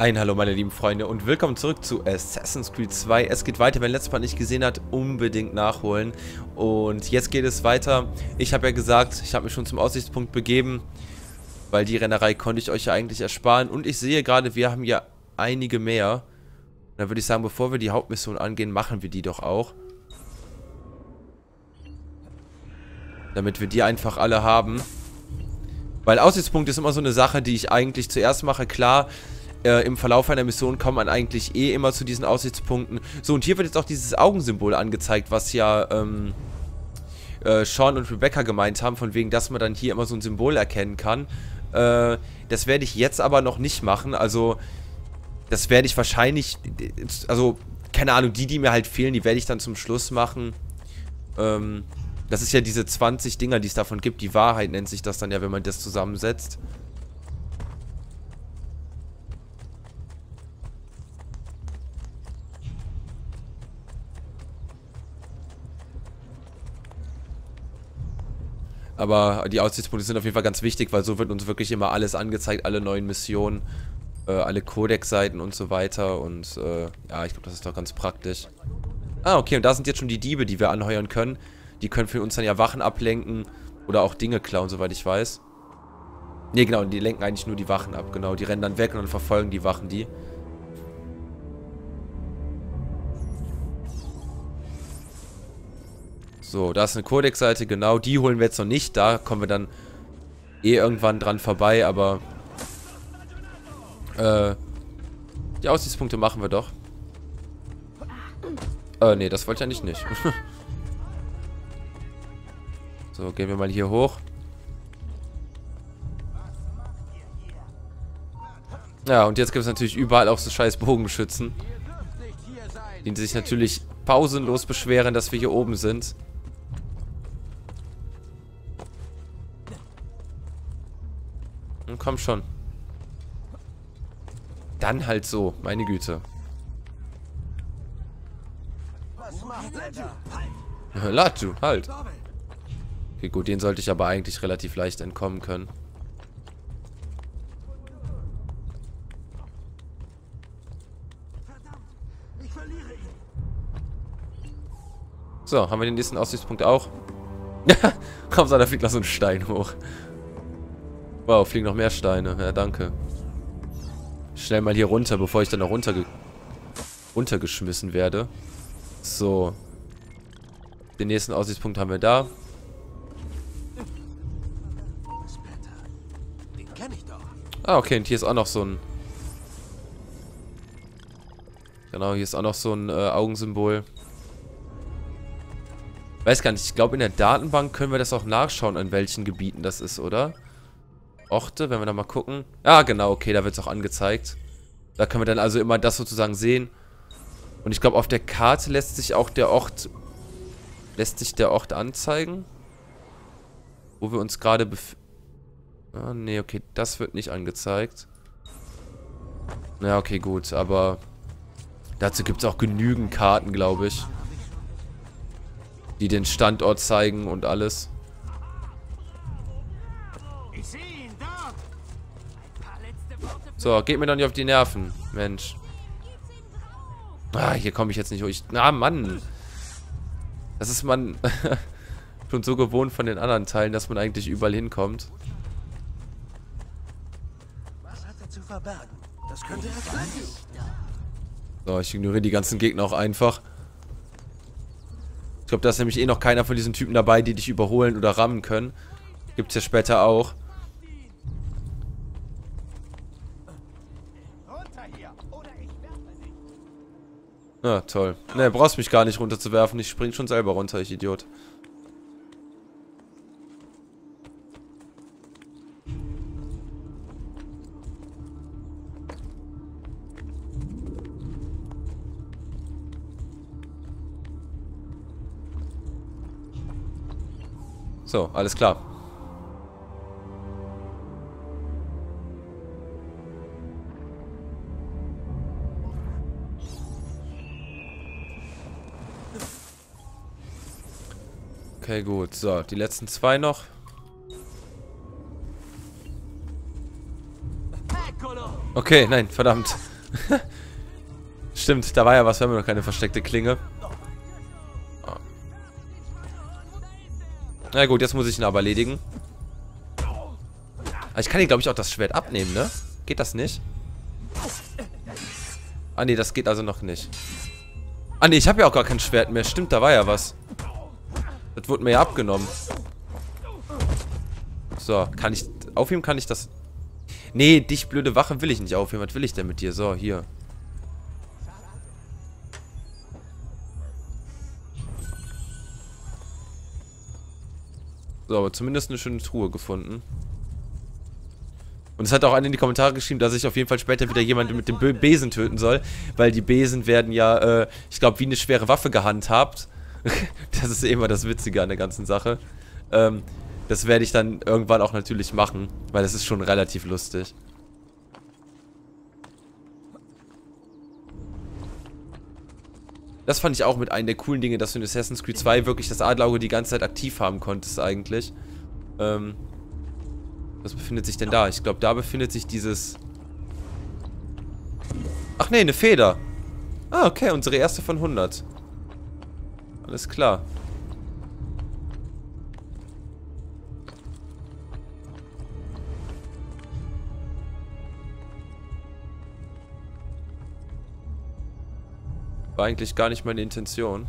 Ein Hallo meine lieben Freunde und willkommen zurück zu Assassin's Creed 2. Es geht weiter, wer letztes Mal nicht gesehen hat, unbedingt nachholen. Und jetzt geht es weiter. Ich habe ja gesagt, ich habe mich schon zum Aussichtspunkt begeben, weil die Rennerei konnte ich euch ja eigentlich ersparen. Und ich sehe gerade, wir haben ja einige mehr. Dann würde ich sagen, bevor wir die Hauptmission angehen, machen wir die doch auch. Damit wir die einfach alle haben. Weil Aussichtspunkt ist immer so eine Sache, die ich eigentlich zuerst mache. Klar, äh, im Verlauf einer Mission kommt man eigentlich eh immer zu diesen Aussichtspunkten. So, und hier wird jetzt auch dieses Augensymbol angezeigt, was ja ähm, äh, Sean und Rebecca gemeint haben, von wegen, dass man dann hier immer so ein Symbol erkennen kann. Äh, das werde ich jetzt aber noch nicht machen, also das werde ich wahrscheinlich, also keine Ahnung, die, die mir halt fehlen, die werde ich dann zum Schluss machen. Ähm, das ist ja diese 20 Dinger, die es davon gibt. Die Wahrheit nennt sich das dann ja, wenn man das zusammensetzt. Aber die Aussichtspunkte sind auf jeden Fall ganz wichtig, weil so wird uns wirklich immer alles angezeigt, alle neuen Missionen, äh, alle Codex-Seiten und so weiter. Und äh, ja, ich glaube, das ist doch ganz praktisch. Ah, okay, und da sind jetzt schon die Diebe, die wir anheuern können. Die können für uns dann ja Wachen ablenken oder auch Dinge klauen, soweit ich weiß. Ne, genau, die lenken eigentlich nur die Wachen ab, genau. Die rennen dann weg und dann verfolgen die Wachen die. So, da ist eine Codex-Seite, genau. Die holen wir jetzt noch nicht. Da kommen wir dann eh irgendwann dran vorbei, aber... Äh, die Aussichtspunkte machen wir doch. Äh, nee, das wollte ich eigentlich nicht. so, gehen wir mal hier hoch. Ja, und jetzt gibt es natürlich überall auch so scheiß Bogenschützen. Die sich natürlich pausenlos beschweren, dass wir hier oben sind. Komm schon. Dann halt so, meine Güte. Latu, halt. Okay, gut, den sollte ich aber eigentlich relativ leicht entkommen können. So, haben wir den nächsten Aussichtspunkt auch? Hauptsache, da fliegt noch so ein Stein hoch. Wow, fliegen noch mehr Steine. Ja, danke. Schnell mal hier runter, bevor ich dann noch runterge runtergeschmissen werde. So. Den nächsten Aussichtspunkt haben wir da. Ah, okay, und hier ist auch noch so ein... Genau, hier ist auch noch so ein äh, Augensymbol. Weiß gar nicht, ich glaube in der Datenbank können wir das auch nachschauen, an welchen Gebieten das ist, oder? Orte, wenn wir da mal gucken. Ah, genau, okay, da wird es auch angezeigt. Da können wir dann also immer das sozusagen sehen. Und ich glaube, auf der Karte lässt sich auch der Ort... Lässt sich der Ort anzeigen? Wo wir uns gerade bef... Ah, nee, okay, das wird nicht angezeigt. Ja, okay, gut, aber... Dazu gibt es auch genügend Karten, glaube ich. Die den Standort zeigen und alles. So, geht mir doch nicht auf die Nerven, Mensch. Ah, hier komme ich jetzt nicht durch. Ah, Mann. Das ist man schon so gewohnt von den anderen Teilen, dass man eigentlich überall hinkommt. Was hat zu verbergen? Das könnte sein. So, ich ignoriere die ganzen Gegner auch einfach. Ich glaube, da ist nämlich eh noch keiner von diesen Typen dabei, die dich überholen oder rammen können. Gibt es ja später auch. Ja, toll. Ne, brauchst mich gar nicht runterzuwerfen. Ich spring schon selber runter, ich Idiot. So, alles klar. Okay, gut. So, die letzten zwei noch. Okay, nein, verdammt. Stimmt, da war ja was, wir haben noch keine versteckte Klinge. Ah. Na gut, jetzt muss ich ihn aber erledigen. Aber ich kann hier, glaube ich, auch das Schwert abnehmen, ne? Geht das nicht? Ah, nee, das geht also noch nicht. Ah, nee, ich habe ja auch gar kein Schwert mehr. Stimmt, da war ja was. Wurde mir ja abgenommen. So, kann ich... Aufheben kann ich das... Nee, dich blöde Wache will ich nicht aufheben. Was will ich denn mit dir? So, hier. So, aber zumindest eine schöne Truhe gefunden. Und es hat auch einer in die Kommentare geschrieben, dass ich auf jeden Fall später wieder jemanden mit dem Besen töten soll. Weil die Besen werden ja, äh, ich glaube, wie eine schwere Waffe gehandhabt. das ist immer das Witzige an der ganzen Sache. Ähm, das werde ich dann irgendwann auch natürlich machen. Weil das ist schon relativ lustig. Das fand ich auch mit einem der coolen Dinge, dass du in Assassin's Creed 2 wirklich das Adlerauge die ganze Zeit aktiv haben konntest eigentlich. Ähm, was befindet sich denn da? Ich glaube, da befindet sich dieses... Ach nee, eine Feder. Ah, okay, unsere erste von 100. Alles klar. War eigentlich gar nicht meine Intention.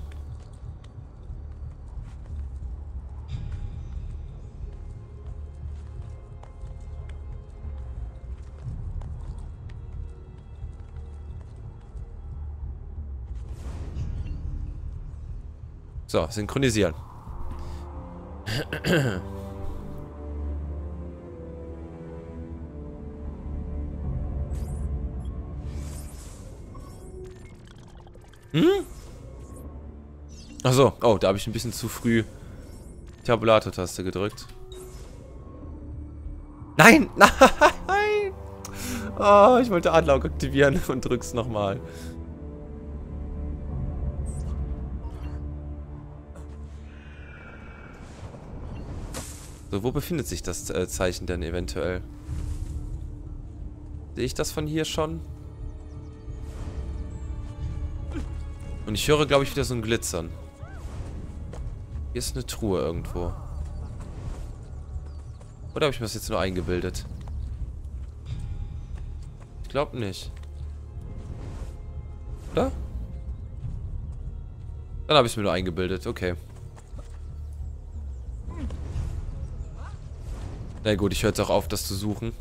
So, synchronisieren. Hm? Achso, oh, da habe ich ein bisschen zu früh Tabulator-Taste gedrückt. Nein! Nein! Oh, ich wollte Adlaug aktivieren und drück's nochmal. So, wo befindet sich das äh, Zeichen denn eventuell? Sehe ich das von hier schon? Und ich höre, glaube ich, wieder so ein Glitzern. Hier ist eine Truhe irgendwo. Oder habe ich mir das jetzt nur eingebildet? Ich glaube nicht. Oder? Dann habe ich es mir nur eingebildet. Okay. Na gut, ich höre jetzt auch auf, das zu suchen.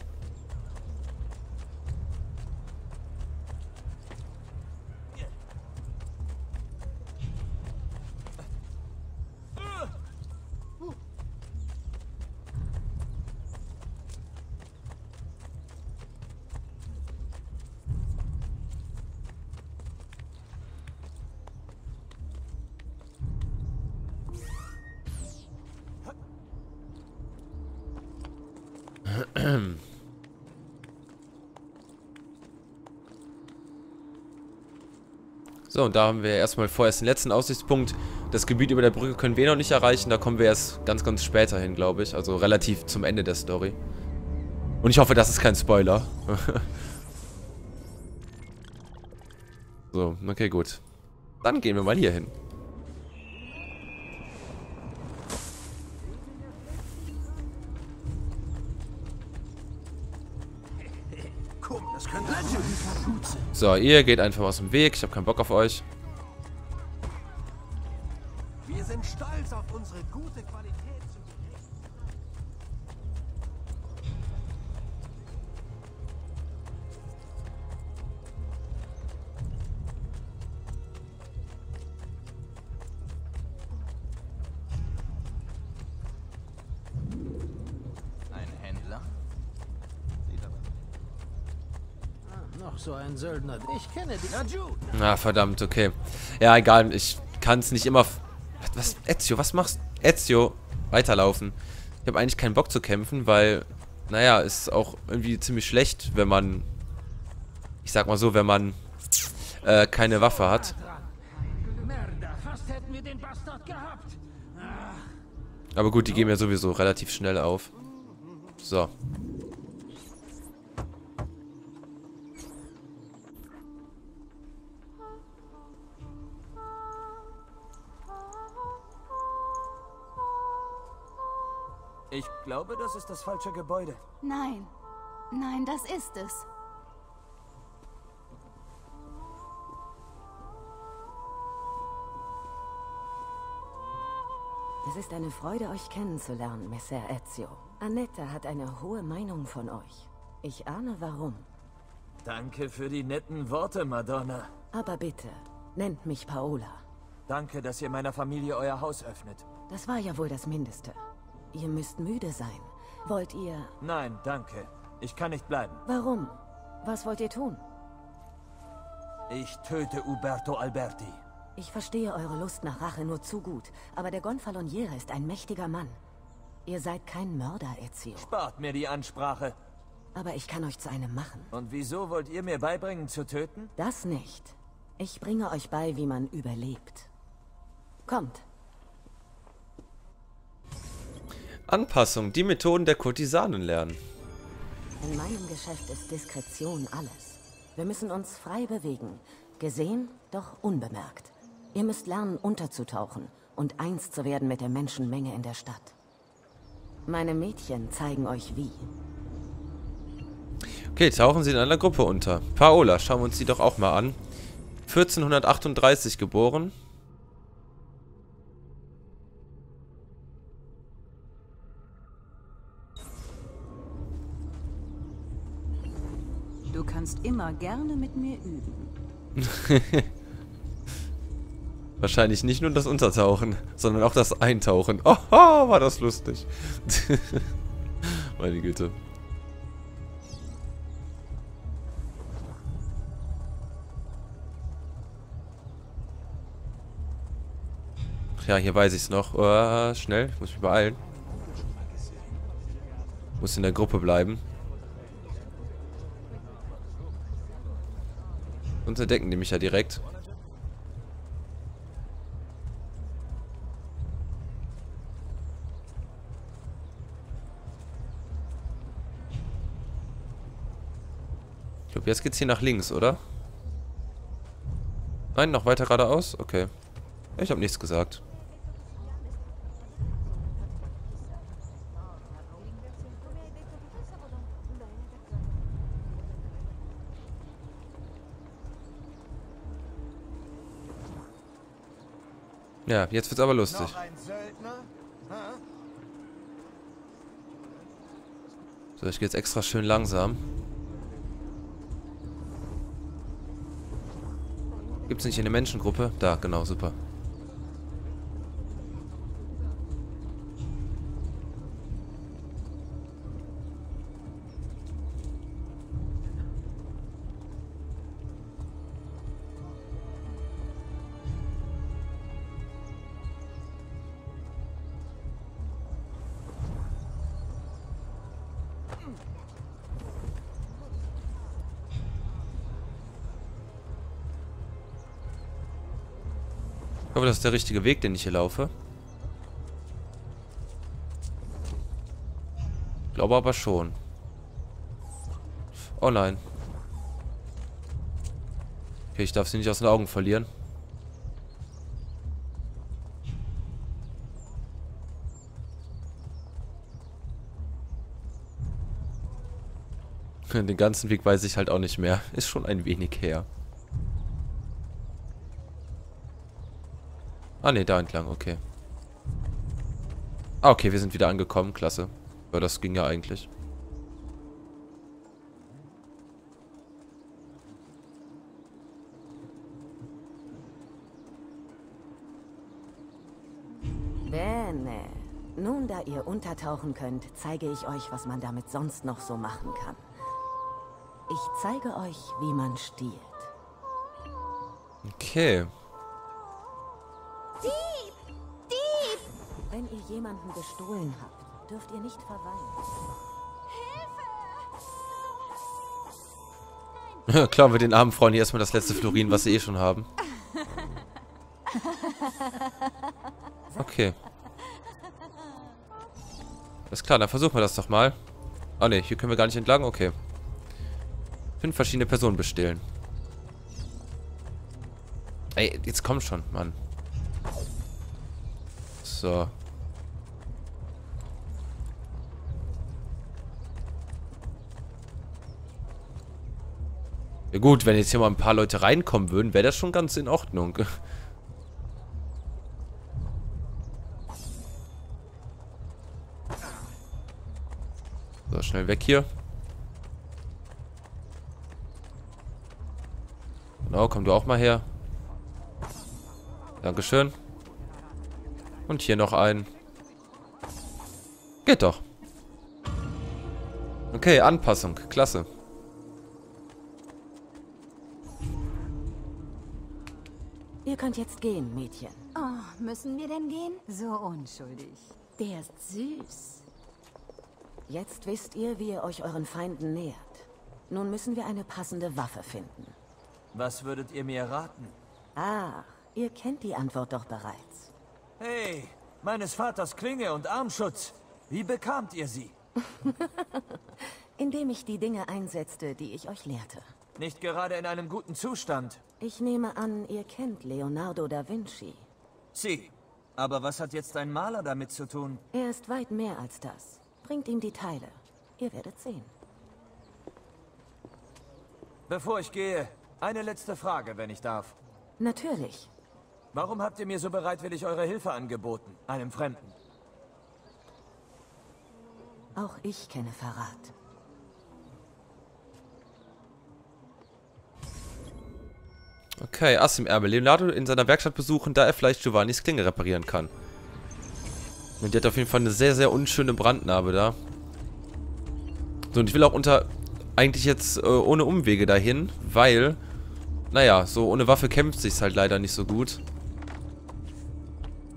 So, und da haben wir erstmal vorerst den letzten Aussichtspunkt. Das Gebiet über der Brücke können wir noch nicht erreichen. Da kommen wir erst ganz, ganz später hin, glaube ich. Also relativ zum Ende der Story. Und ich hoffe, das ist kein Spoiler. so, okay, gut. Dann gehen wir mal hier hin. So, ihr geht einfach aus dem Weg. Ich habe keinen Bock auf euch. Wir sind stolz auf unsere gute Qualität. Söldner. Ich kenne die. Na, verdammt, okay. Ja, egal. Ich kann es nicht immer... Was? Ezio, was machst du? Ezio, weiterlaufen. Ich habe eigentlich keinen Bock zu kämpfen, weil... Naja, ist auch irgendwie ziemlich schlecht, wenn man... Ich sag mal so, wenn man... Äh, keine Waffe hat. Aber gut, die gehen ja sowieso relativ schnell auf. So. Glaube, das ist das falsche Gebäude. Nein. Nein, das ist es. Es ist eine Freude, euch kennenzulernen, Messer Ezio. Annette hat eine hohe Meinung von euch. Ich ahne warum. Danke für die netten Worte, Madonna. Aber bitte, nennt mich Paola. Danke, dass ihr meiner Familie euer Haus öffnet. Das war ja wohl das Mindeste. Ihr müsst müde sein. Wollt ihr... Nein, danke. Ich kann nicht bleiben. Warum? Was wollt ihr tun? Ich töte Uberto Alberti. Ich verstehe eure Lust nach Rache nur zu gut, aber der Gonfaloniere ist ein mächtiger Mann. Ihr seid kein Mörder, Ezio. Spart mir die Ansprache. Aber ich kann euch zu einem machen. Und wieso wollt ihr mir beibringen zu töten? Das nicht. Ich bringe euch bei, wie man überlebt. Kommt. Anpassung. Die Methoden der Kurtisanen lernen. In meinem Geschäft ist Diskretion alles. Wir müssen uns frei bewegen. Gesehen, doch unbemerkt. Ihr müsst lernen, unterzutauchen und eins zu werden mit der Menschenmenge in der Stadt. Meine Mädchen zeigen euch wie. Okay, tauchen sie in einer Gruppe unter. Paola, schauen wir uns die doch auch mal an. 1438 geboren. Kannst immer gerne mit mir üben. Wahrscheinlich nicht nur das Untertauchen, sondern auch das Eintauchen. Oh, war das lustig. Meine Güte. Ja, hier weiß ich es noch. Oh, schnell, ich muss mich beeilen. Muss in der Gruppe bleiben. Unterdecken die mich ja direkt. Ich glaube, jetzt geht's hier nach links, oder? Nein, noch weiter geradeaus? Okay. Ich habe nichts gesagt. Ja, jetzt wird's aber lustig. So, ich gehe jetzt extra schön langsam. Gibt's nicht eine Menschengruppe? Da, genau, super. Hoffe, das ist der richtige Weg, den ich hier laufe. Glaube aber schon. Oh nein. Okay, ich darf sie nicht aus den Augen verlieren. Den ganzen Weg weiß ich halt auch nicht mehr. Ist schon ein wenig her. Ah ne, da entlang, okay. Ah, okay, wir sind wieder angekommen, klasse. Ja, das ging ja eigentlich. Bene. Nun, da ihr untertauchen könnt, zeige ich euch, was man damit sonst noch so machen kann. Ich zeige euch, wie man stiehlt. Okay. Jemanden gestohlen habt, dürft ihr nicht verweilen. Klauen wir den armen Frauen hier erstmal das letzte Florin, was sie eh schon haben. Okay. Alles klar, dann versuchen wir das doch mal. Ah ne, hier können wir gar nicht entlang. Okay. Fünf verschiedene Personen bestehlen. Ey, jetzt komm schon, Mann. So. Ja gut, wenn jetzt hier mal ein paar Leute reinkommen würden, wäre das schon ganz in Ordnung. So, schnell weg hier. Genau, komm du auch mal her. Dankeschön. Und hier noch ein. Geht doch. Okay, Anpassung. Klasse. Ihr könnt jetzt gehen, Mädchen. Oh, müssen wir denn gehen? So unschuldig. Der ist süß. Jetzt wisst ihr, wie ihr euch euren Feinden nähert. Nun müssen wir eine passende Waffe finden. Was würdet ihr mir raten? Ah, ihr kennt die Antwort doch bereits. Hey, meines Vaters Klinge und Armschutz. Wie bekamt ihr sie? Indem ich die Dinge einsetzte, die ich euch lehrte. Nicht gerade in einem guten Zustand. Ich nehme an, ihr kennt Leonardo da Vinci. Sie. Aber was hat jetzt ein Maler damit zu tun? Er ist weit mehr als das. Bringt ihm die Teile. Ihr werdet sehen. Bevor ich gehe, eine letzte Frage, wenn ich darf. Natürlich. Warum habt ihr mir so bereitwillig eure Hilfe angeboten? Einem Fremden? Auch ich kenne Verrat. Okay, Ass im Ärmel. Leonardo in seiner Werkstatt besuchen, da er vielleicht Giovannis Klinge reparieren kann. Und der hat auf jeden Fall eine sehr, sehr unschöne Brandnarbe da. So, und ich will auch unter... Eigentlich jetzt äh, ohne Umwege dahin, weil... Naja, so ohne Waffe kämpft sich's halt leider nicht so gut.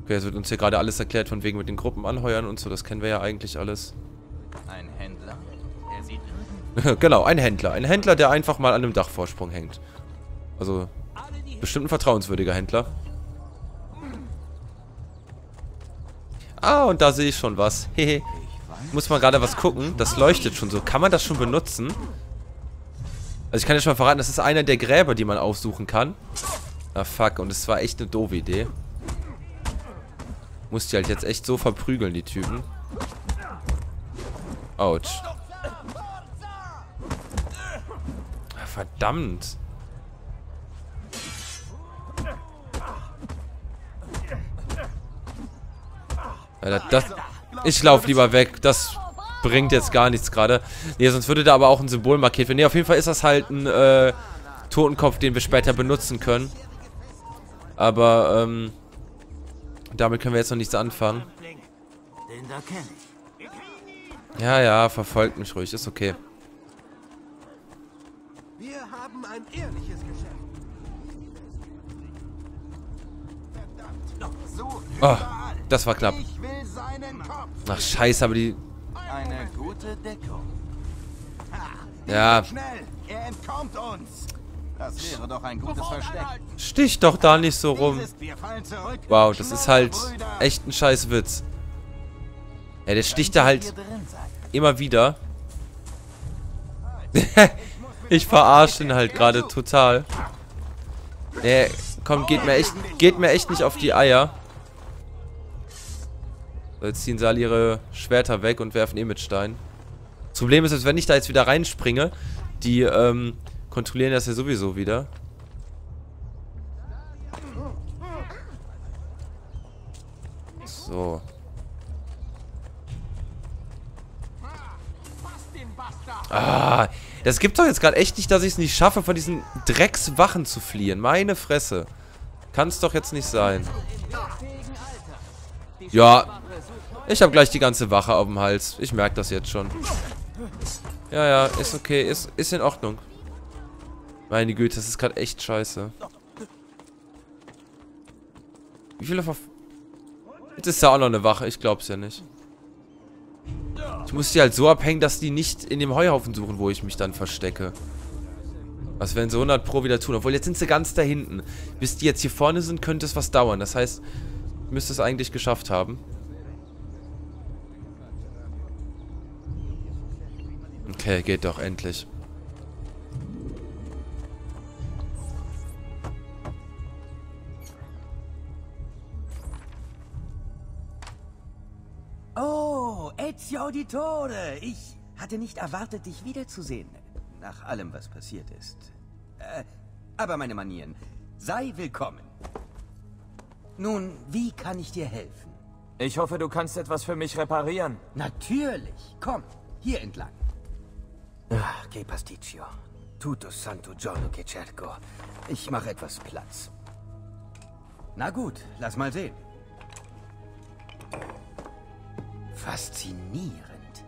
Okay, es wird uns hier gerade alles erklärt, von wegen mit den Gruppen anheuern und so. Das kennen wir ja eigentlich alles. Ein Händler? Er sieht genau, ein Händler. Ein Händler, der einfach mal an einem Dachvorsprung hängt. Also, bestimmt ein vertrauenswürdiger Händler. Ah, und da sehe ich schon was. Hehe. Muss man gerade was gucken. Das leuchtet schon so. Kann man das schon benutzen? Also ich kann ja schon mal verraten, das ist einer der Gräber, die man aufsuchen kann. Ah, fuck. Und es war echt eine doofe Idee. Muss die halt jetzt echt so verprügeln, die Typen. Autsch. Ah, Verdammt. Ja, das, das, ich lauf lieber weg. Das bringt jetzt gar nichts gerade. Nee, sonst würde da aber auch ein Symbol markiert werden. Nee, auf jeden Fall ist das halt ein äh, Totenkopf, den wir später benutzen können. Aber, ähm, damit können wir jetzt noch nichts anfangen. Ja, ja, verfolgt mich ruhig. Ist okay. Wir haben ein ehrliches Geschäft. Verdammt. So Oh, überall. Das war knapp. Ach, scheiße, aber die... eine gute Deckung. Ja, Schnell, er entkommt uns. Das wäre doch ein gutes Versteck. stich doch da nicht so rum. Wow, das ist halt echt ein scheiß Witz. Ja, der sticht da halt immer wieder. ich verarsche ihn halt gerade total. Nee, komm, geht mir echt, geht mir echt nicht auf die Eier. Jetzt ziehen sie alle ihre Schwerter weg und werfen eh mit Stein. Das Problem ist, dass wenn ich da jetzt wieder reinspringe, die ähm, kontrollieren das ja sowieso wieder. So. Ah, das gibt doch jetzt gerade echt nicht, dass ich es nicht schaffe, von diesen Dreckswachen zu fliehen. Meine Fresse. Kann es doch jetzt nicht sein. Ja, ich habe gleich die ganze Wache auf dem Hals. Ich merke das jetzt schon. Ja, ja, ist okay. Ist, ist in Ordnung. Meine Güte, das ist gerade echt scheiße. Wie viele Verf... Jetzt ist da auch noch eine Wache. Ich glaub's ja nicht. Ich muss die halt so abhängen, dass die nicht in dem Heuhaufen suchen, wo ich mich dann verstecke. Was werden sie 100 pro wieder tun? Obwohl, jetzt sind sie ganz da hinten. Bis die jetzt hier vorne sind, könnte es was dauern. Das heißt, ich müsste es eigentlich geschafft haben. Okay, geht doch endlich. Oh, Ezio Auditore. Ich hatte nicht erwartet, dich wiederzusehen. Nach allem, was passiert ist. Äh, aber meine Manieren. Sei willkommen. Nun, wie kann ich dir helfen? Ich hoffe, du kannst etwas für mich reparieren. Natürlich. Komm, hier entlang. Ah, che pasticcio. Tutto santo giorno che cerco. Ich mache etwas Platz. Na gut, lass mal sehen. Faszinierend.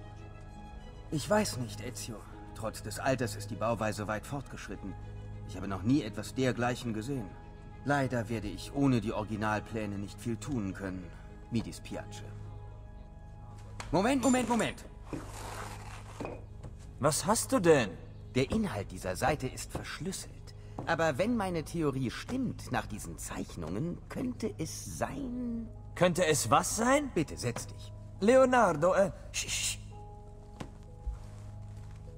Ich weiß nicht, Ezio. Trotz des Alters ist die Bauweise weit fortgeschritten. Ich habe noch nie etwas dergleichen gesehen. Leider werde ich ohne die Originalpläne nicht viel tun können. Mi dispiace. Moment, Moment, Moment. Was hast du denn? Der Inhalt dieser Seite ist verschlüsselt. Aber wenn meine Theorie stimmt, nach diesen Zeichnungen, könnte es sein... Könnte es was sein? Bitte, setz dich. Leonardo, äh, Sch, sch.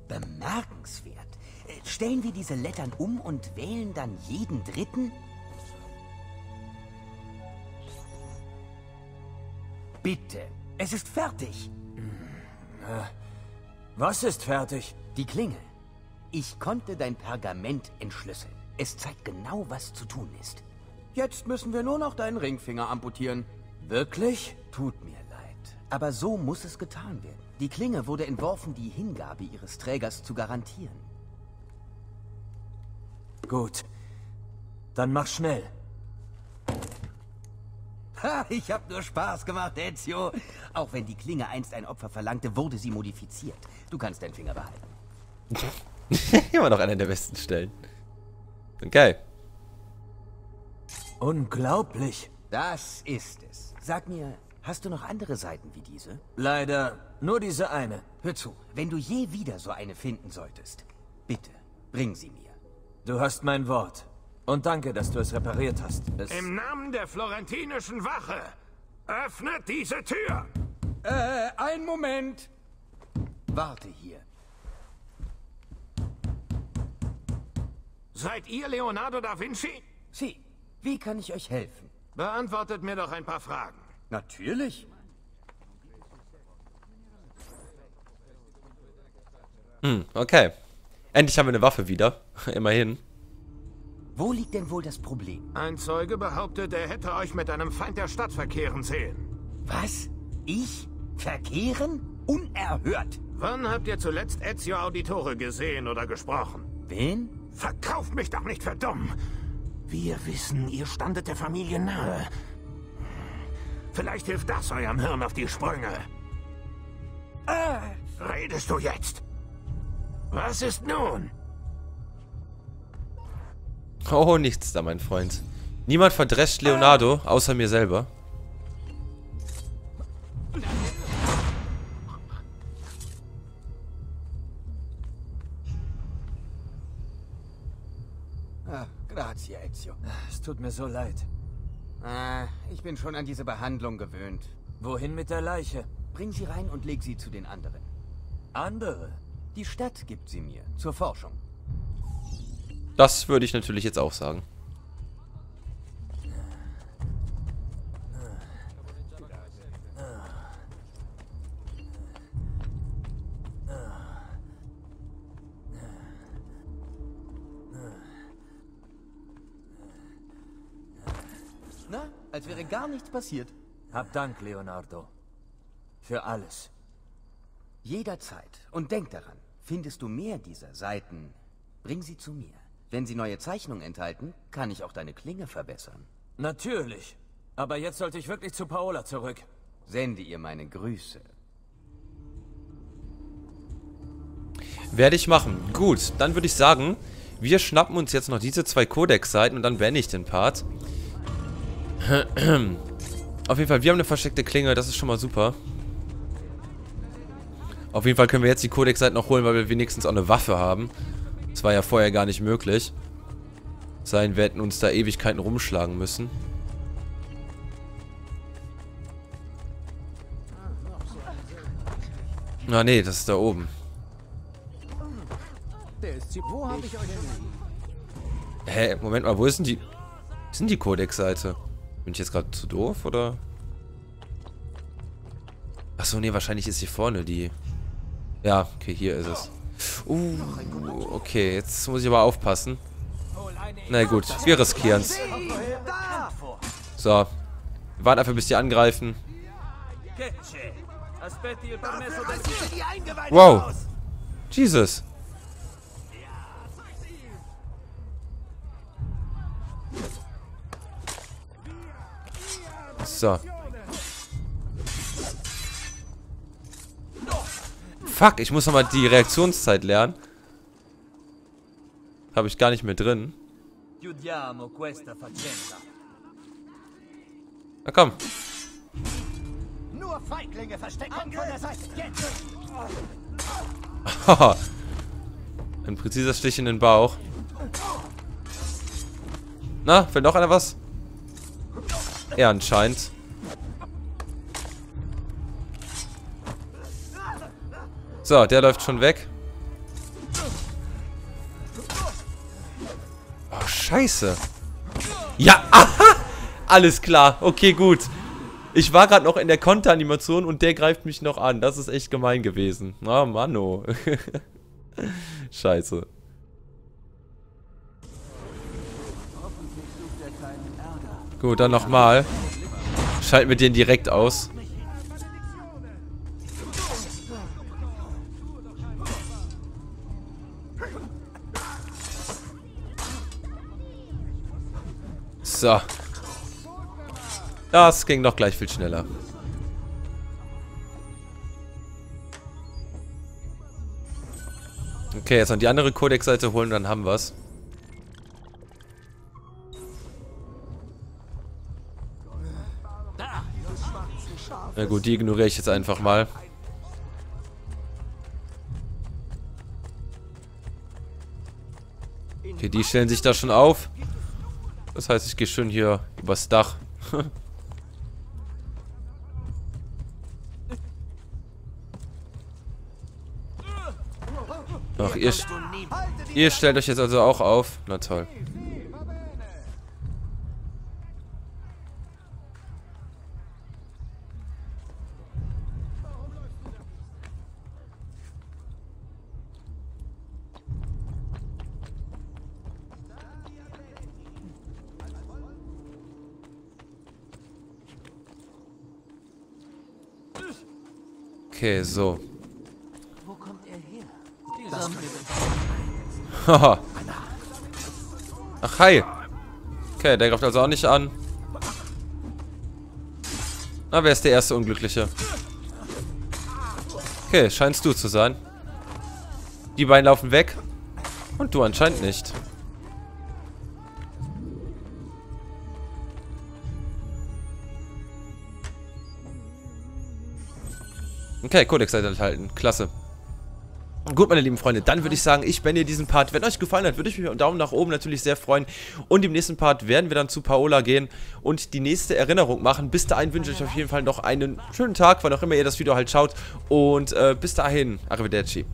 Bemerkenswert. Äh, Stellen wir diese Lettern um und wählen dann jeden dritten? Bitte, es ist fertig. Was ist fertig? Die Klinge. Ich konnte dein Pergament entschlüsseln. Es zeigt genau, was zu tun ist. Jetzt müssen wir nur noch deinen Ringfinger amputieren. Wirklich? Tut mir leid. Aber so muss es getan werden. Die Klinge wurde entworfen, die Hingabe ihres Trägers zu garantieren. Gut. Dann mach schnell. Ha, ich hab nur Spaß gemacht, Ezio. Auch wenn die Klinge einst ein Opfer verlangte, wurde sie modifiziert. Du kannst deinen Finger behalten. Immer noch einer der besten Stellen. Okay. Unglaublich. Das ist es. Sag mir, hast du noch andere Seiten wie diese? Leider nur diese eine. Hör zu, wenn du je wieder so eine finden solltest, bitte, bring sie mir. Du hast mein Wort. Und danke, dass du es repariert hast. Es Im Namen der florentinischen Wache, öffnet diese Tür! Äh, einen Moment. Warte hier. Seid ihr Leonardo da Vinci? Sie, wie kann ich euch helfen? Beantwortet mir doch ein paar Fragen. Natürlich. Hm, okay. Endlich haben wir eine Waffe wieder. Immerhin. Wo liegt denn wohl das Problem? Ein Zeuge behauptet, er hätte euch mit einem Feind der Stadt verkehren sehen. Was? Ich? Verkehren? Unerhört. Wann habt ihr zuletzt Ezio Auditore gesehen oder gesprochen? Wen? Verkauft mich doch nicht für dumm. Wir wissen, ihr standet der Familie nahe. Vielleicht hilft das eurem Hirn auf die Sprünge. Redest du jetzt? Was ist nun? Oh, nichts da, mein Freund. Niemand verdrescht Leonardo, außer mir selber. Ah, grazie, Ezio. es tut mir so leid. Ah, ich bin schon an diese Behandlung gewöhnt. Wohin mit der Leiche? Bring sie rein und leg sie zu den anderen. Andere? Die Stadt gibt sie mir, zur Forschung. Das würde ich natürlich jetzt auch sagen. Na, als wäre gar nichts passiert. Hab Dank, Leonardo. Für alles. Jederzeit. Und denk daran, findest du mehr dieser Seiten, bring sie zu mir. Wenn sie neue Zeichnungen enthalten, kann ich auch deine Klinge verbessern. Natürlich. Aber jetzt sollte ich wirklich zu Paola zurück. Sende ihr meine Grüße. Werde ich machen. Gut, dann würde ich sagen, wir schnappen uns jetzt noch diese zwei Codex-Seiten und dann beende ich den Part. Auf jeden Fall, wir haben eine versteckte Klinge, das ist schon mal super. Auf jeden Fall können wir jetzt die Codex-Seiten noch holen, weil wir wenigstens auch eine Waffe haben. Das war ja vorher gar nicht möglich. Sein, wir hätten uns da Ewigkeiten rumschlagen müssen. Na nee, das ist da oben. Wo habe ich euch denn? Hä, Moment mal, wo ist denn die... Ist denn die Codex-Seite? Bin ich jetzt gerade zu doof, oder? Achso, nee, wahrscheinlich ist hier vorne die... Ja, okay, hier ist es. Uh, okay, jetzt muss ich aber aufpassen. Na gut, wir riskieren's. So. Wir warten einfach, bis die angreifen. Wow. Jesus. So. Fuck, ich muss nochmal die Reaktionszeit lernen. Habe ich gar nicht mehr drin. Na komm. Nur Feiglinge verstecken von der Seite. Jetzt! Haha. Ein präziser Stich in den Bauch. Na, will noch einer was? Ja, anscheinend. So, der läuft schon weg. Oh, scheiße. Ja, aha! Alles klar. Okay, gut. Ich war gerade noch in der Konteranimation und der greift mich noch an. Das ist echt gemein gewesen. Ah, Manno. Scheiße. Gut, dann nochmal. Schalten wir den direkt aus. So. Das ging doch gleich viel schneller. Okay, jetzt an die andere Codex-Seite holen, dann haben wir's. Na gut, die ignoriere ich jetzt einfach mal. Okay, die stellen sich da schon auf. Das heißt, ich gehe schön hier übers Dach. Ach, ihr, ihr stellt euch jetzt also auch auf. Na toll. Okay, so. Wo kommt er her? Haha. Ach, hi. Okay, der greift also auch nicht an. Na, wer ist der erste Unglückliche? Okay, scheinst du zu sein. Die beiden laufen weg. Und du anscheinend nicht. Okay, Codex enthalten. Klasse. Gut, meine lieben Freunde, dann würde ich sagen, ich beende diesen Part. Wenn euch gefallen hat, würde ich mich mit einem Daumen nach oben natürlich sehr freuen. Und im nächsten Part werden wir dann zu Paola gehen und die nächste Erinnerung machen. Bis dahin wünsche ich euch auf jeden Fall noch einen schönen Tag, wann auch immer ihr das Video halt schaut. Und äh, bis dahin, Arrivederci.